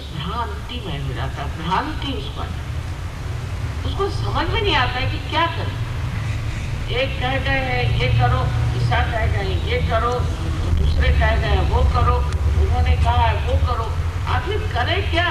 भ्रांति में हो जाता है भ्रांति उसको उसको समझ में नहीं आता है कि क्या करे। एक कह गए हैं, ये करो, ईसा कह गए ये करो, दूसरे कह गए वो करो, उन्होंने कहा है, वो करो। आखिर करे क्या?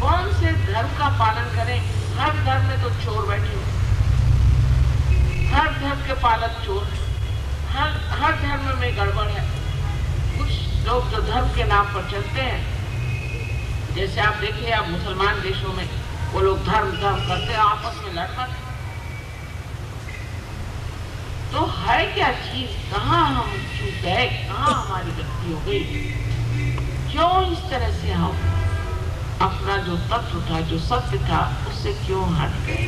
कौन से धर्म का पालन करें? हर धर्म में तो चोर बैठे हो। हर धर्म के पालक चोर हर हर धर्म में गड़बड़ है। कुछ लोग जो धर्म के नाम पर चलते हैं जैसे आप देखिए, आप मुसलमान देशों में वो लोग धर्म धर्म करते आपस में लड़ पड़ते तो है क्या चीज़? कहाँ हम चूक गए? कहाँ हमारी गलती हो गई? क्यों इस तरह से हम अपना जो तत्व था, जो सत्य था, उससे क्यों हट गए?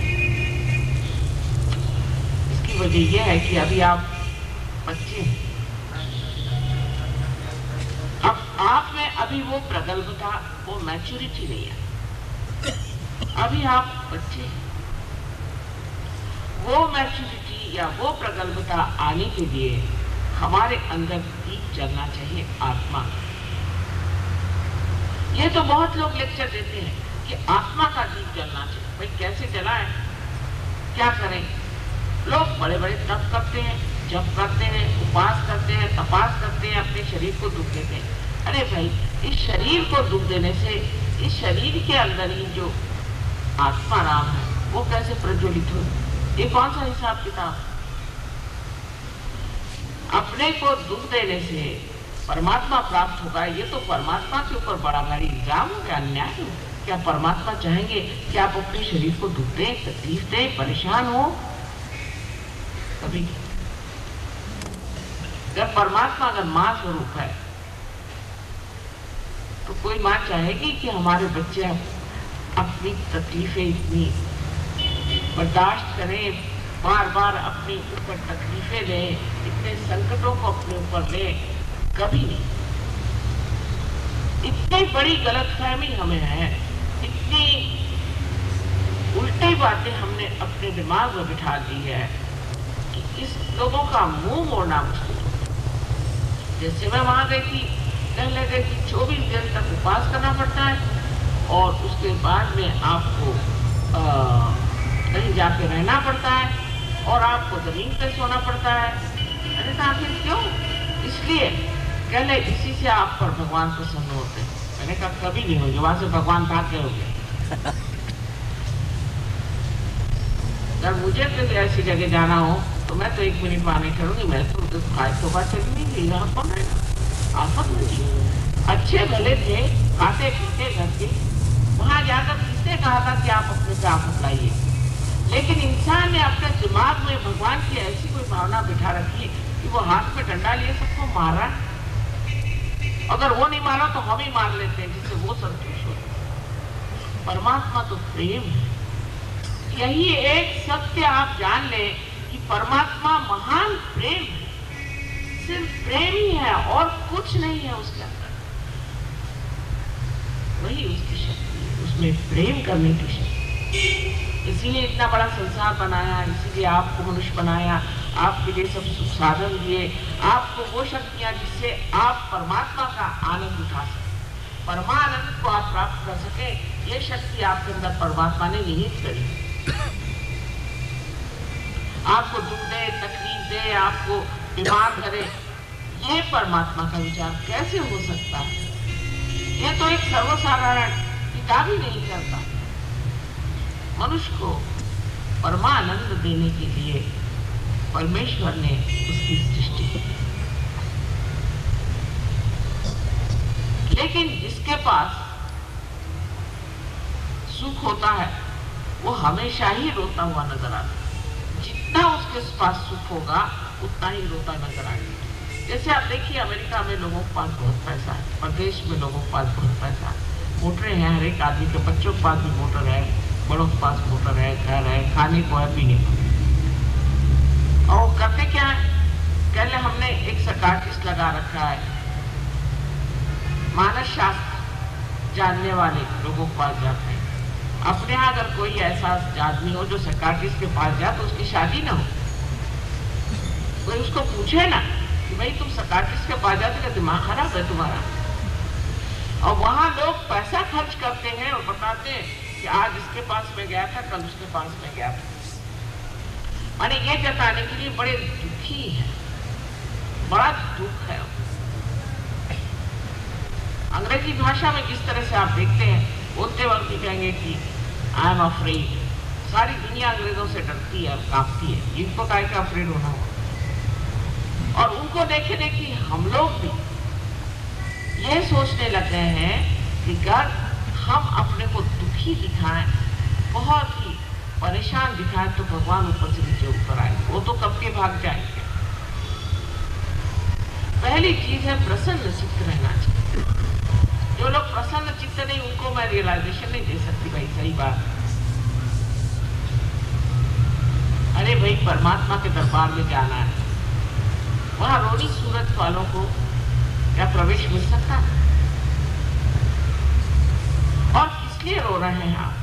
इसकी वजह यह है कि अभी आप बच्चे अब आप अभी वो प्रगल्भता, वो मैच्योरिटी नहीं है। अभी आप बच्चे वो मैच्योरिटी या वो प्रगल्भता आने के लिए हमारे अंदर दीप जलना चाहिए, आत्मा। ये तो बहुत लोग लेक्चर देते हैं कि आत्मा का दीप जलना चाहिए। भाई, कैसे जलाए? क्या करें? लोग बड़े बड़े तप करते हैं, जप करते हैं, उपास करते हैं, तपास करते हैं, अपने शरीर को दुख देते हैं। अरे भाई, इस शरीर को दुख देने से, इस शरीर के अंदर ही जो आत्मा राम है, वो कैसे प्रज्वलित हो? ये कौन सा हिसाब किताब? अपने को दुख देने से परमात्मा प्राप्त होगा, ये तो परमात्मा के ऊपर बड़ा भारी इल्ज़ाम हो गया अन्याय हो? क्या परमात्मा चाहेंगे कि आप अपने शरीर को दुख दें, तकलीफ़ दें, परेशान हो? कभी जब परमात्मा अगर माँ स्वरूप है तो कोई माँ चाहेगी कि हमारे बच्चे अपनी तकलीफें इतनी बर्दाश्त करें बार बार अपने ऊपर तकलीफें लें इतने संकटों को अपने ऊपर लें कभी नहीं। इतनी बड़ी गलतफहमी हमें है, इतनी उल्टी बातें हमने अपने दिमाग में बिठा दी है कि इस लोगों का मुँह मोड़ना मुश्किल जैसे मैं वहाँ गई थी गई कि चौबीस दिन तक उपवास करना पड़ता है और उसके बाद में आपको कहीं जाके रहना पड़ता है और आपको ज़मीन पे सोना पड़ता है। अरे तो आखिर क्यों? इसलिए कहले इसी से आप पर भगवान प्रसन्न होते हैं। मैंने कहा, कभी नहीं होंगे, वहाँ से भगवान भाग गए होंगे। अगर मुझे कभी ऐसी जगह जाना हो तो मैं तो एक मिनट नहीं ठहरूँगी, मैं तो खाए तो बात चली नहीं यहाँ कौन है अच्छे भले थे खाते पीते घर के वहाँ जाकर किसने कहा था कि आप अपने पे आफत लाइए लेकिन इंसान ने अपने दिमाग में भगवान की ऐसी कोई भावना बिठा रखी कि वो हाथ में डंडा लिए सबको मारा अगर वो नहीं मारा तो हम ही मार लेते हैं जिससे वो संतुष्ट हो परमात्मा तो प्रेम है यही एक सत्य आप जान ले कि परमात्मा महान प्रेम है। सिर्फ़ प्रेम ही है और कुछ नहीं है उसके। अंदर वही उसकी शक्ति उसमें प्रेम करने की शक्ति। इसीलिए इतना बड़ा संसार बनाया, इसीलिए आपको मनुष्य बनाया, आपके लिए सब सुख साधन दिए, आपको वो शक्तियाँ जिससे आप परमात्मा का आनंद उठा सके। परमानंद को आप प्राप्त कर सके, ये शक्ति आपके अंदर परमात्मा ने निहित करी आपको दुख दे, तकलीफ़ दे, आपको बीमार करे, ये परमात्मा का विचार कैसे हो सकता है? ये तो एक सर्वसाधारण पिता भी नहीं करता मनुष्य को परमानंद देने के लिए परमेश्वर ने उसकी सृष्टि की। लेकिन जिसके पास सुख होता है, वो हमेशा ही रोता हुआ नज़र आता है। जितना उसके पास सुख होगा उतना ही रोता नज़र आएगा जैसे आप देखिए, अमेरिका में लोगों के पास बहुत पैसा है, प्रदेश में लोगों के पास बहुत पैसा है। मोटरें हैं, हर एक आदमी के बच्चों के पास भी मोटर है, बड़ों के पास मोटर है, घर है, खाने को है, पीने को और करते क्या है? पहले हमने एक सकार्टिस्ट लगा रखा है। मानस शास्त्र जानने वाले लोगों के पास जाते हैं। अपने यहाँ अगर कोई ऐसा आदमी हो जो सकार्टिस्ट के पास जाए तो उसकी शादी ना हो। कोई उसको पूछे ना कि भाई तुम सकार्टिस्ट के पास जाते दिमाग खराब है तुम्हारा। और वहाँ लोग पैसा खर्च करते हैं और बताते हैं कि आज इसके पास में गया था, कल उसके पास में गया था। माने ये जताने के लिए बड़े दुखी है। बड़ा दुख है। अंग्रेज़ी भाषा में जिस तरह से आप देखते हैं, बोलते वक्त भी कहेंगे कि आई एम अफ्रेड सारी दुनिया अंग्रेज़ों से डरती है कांपती है। इनको काय का अफ्रेड होना हो उनको देखे देखी हम लोग भी ये सोचने लग गए हैं कि अगर हम अपने को दुखी दिखाएँ, बहुत ही परेशान दिखाएँ तो भगवान ऊपर से नीचे ऊपर आए, वो तो कब के भाग जाएँगे? पहली चीज़ है प्रसन्न चित्त रहना चाहिए। जो लोग प्रसन्न चित्त नहीं, उनको मैं रियलाइजेशन नहीं दे सकती भाई, सही बात। अरे भाई, परमात्मा के दरबार में जाना है। वहाँ सूरत वालों को क्या प्रवेश मिल सकता है? और किस लिए रो रहे हैं आप?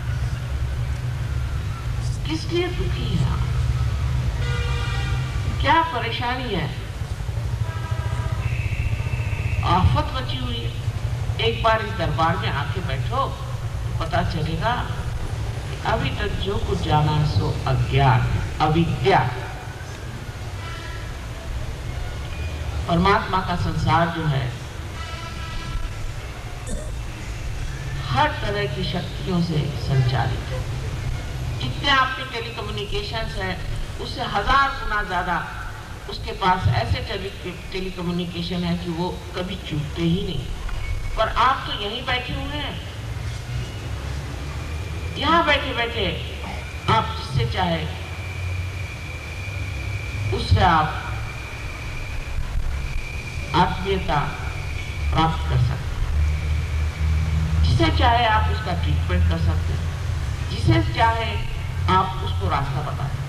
किस लिए दुखी है आप? क्या परेशानी है? आफत बची हुई है। एक बार इस दरबार में आके बैठो तो पता चलेगा अभी तक जो कुछ जाना है सो अज्ञान अविद्या परमात्मा का संसार जो है, हर तरह की शक्तियों से संचालित है। जितने आपके टेलीकम्युनिकेशन है, उससे हज़ार गुना ज़्यादा उसके पास ऐसे टेली, टेलीकम्युनिकेशन है कि वो कभी चूकते ही नहीं। पर आप तो यहीं बैठे हुए हैं। यहाँ बैठे बैठे आप जिससे चाहे, उससे आप आत्मीयता प्राप्त कर सकते जिसे चाहे आप उसका ट्रीटमेंट कर सकते हैं। जिसे चाहे आप उसको रास्ता बता सकते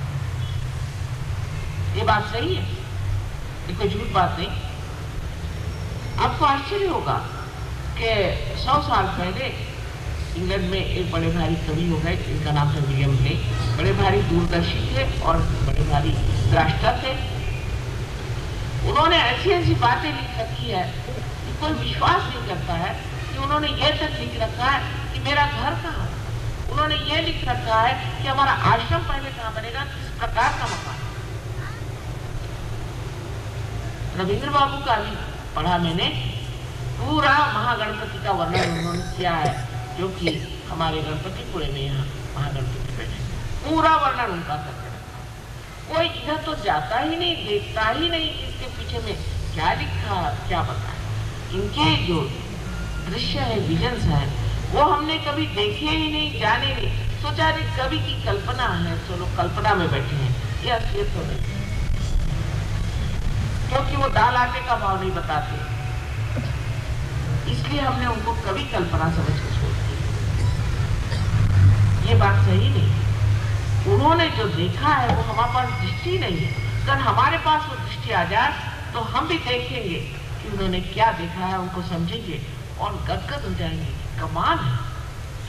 ये बात सही है। ये कोई झूठ बात नहीं। आपको आश्चर्य होगा कि सौ साल पहले इंग्लैंड में एक बड़े भारी कवि हो गए, जिनका नाम था विलियम ब्ले बड़े भारी दूरदर्शी थे और बड़े भारी द्राष्टा थे। उन्होंने ऐसी ऐसी बातें लिख रखी है कि कोई विश्वास नहीं करता है कि उन्होंने ये तक लिख रखा है कि मेरा घर कहाँ उन्होंने ये लिख रखा है कि हमारा आश्रम पहले कहाँ बनेगा, किस प्रकार का मकान रविंद्र बाबू का भी पढ़ा मैंने। पूरा महागणपति का वर्णन उन्होंने किया है, जो कि हमारे गणपति में यहाँ महागणपति बैठे पूरा वर्णन उनका करते कोई इधर तो जाता ही नहीं, देखता ही नहीं इसके पीछे में क्या लिखा, क्या बता। इनके जो दृश्य है विजन्स है, वो हमने कभी देखे ही नहीं, जाने नहीं। सोचा नहीं, कभी की कल्पना है तो लोग कल्पना में बैठे हैं। ये असलियत तो नहीं। क्योंकि वो दाल आटे का भाव नहीं बताते। इसलिए हमने उनको कभी कल्पना समझ के छोड़ दी ये बात सही नहीं उन्होंने जो देखा है, वो हमारे पास दृष्टि नहीं है। अगर हमारे पास वो दृष्टि आ जाए तो हम भी देखेंगे कि उन्होंने क्या देखा है, उनको समझेंगे और गदगद हो जाएँगे। कमाल है।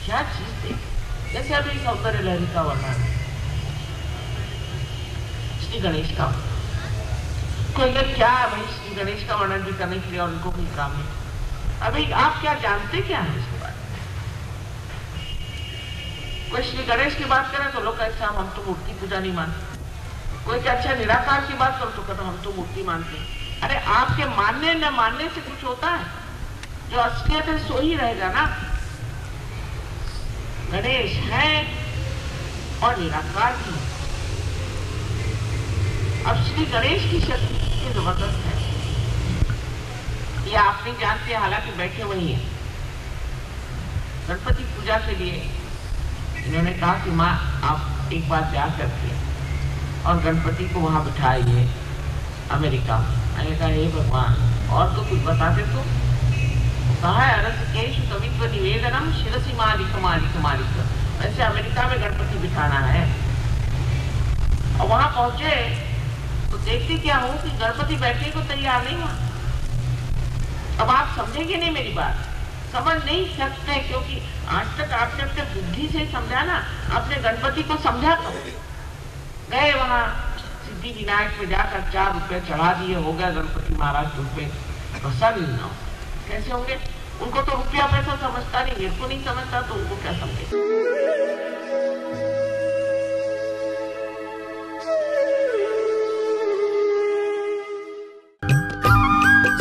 क्या चीज़ देख जैसे अभी सौंदर्य लहरी का वर्णन श्री गणेश का। कोई क्या है भाई? श्री गणेश का वर्णन भी करने के लिए उनको कोई काम है। अभी आप क्या जानते क्या है इसको कोई श्री गणेश की बात करें तो लोग कहते हम तो मूर्ति पूजा नहीं मानते। कोई अच्छा निराकार की बात करो तो कहते हम तो मूर्ति मानते अरे, आपके मानने, न मानने से कुछ होता है? जो असलियत है सो ही रहेगा ना? गणेश है और निराकार भी अब श्री गणेश की शक्ति कितनी ज़बरदस्त है। ये आप नहीं जानते, हालाँकि बैठे वही है। गणपति पूजा के लिए इन्होंने कहा कि माँ, आप एक बार जा करके और गणपति को वहाँ बिठाइए अमेरिका मैंने कहा, हे भगवान, और तो कुछ बताते तो? कहा है, अरस केश कवित्व निवेदनम शिरसी मालिक मालिक मालिक वैसे अमेरिका में गणपति बिठाना है। और वहाँ पहुँचे तो देखते क्या हूँ कि गणपति बैठने को तैयार नहीं हुआ। अब आप समझेंगे नहीं मेरी बात? समझ नहीं सकते, क्योंकि आज तक आपने अपने बुद्धि से समझा ना, आपने गणपति को समझा तो। गए वहाँ सिद्धि विनायक में जाकर चार रुपए चढ़ा दिए, हो गया गणपति महाराज तुम पे प्रसन्न कैसे होंगे? उनको तो रुपया पैसा समझता नहीं, मेरे को नहीं समझता तो उनको क्या समझे?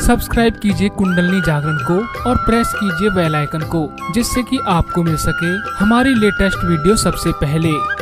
सब्सक्राइब कीजिए कुंडलनी जागरण को और प्रेस कीजिए बेल आइकन को, जिससे कि आपको मिल सके हमारी लेटेस्ट वीडियो सबसे पहले।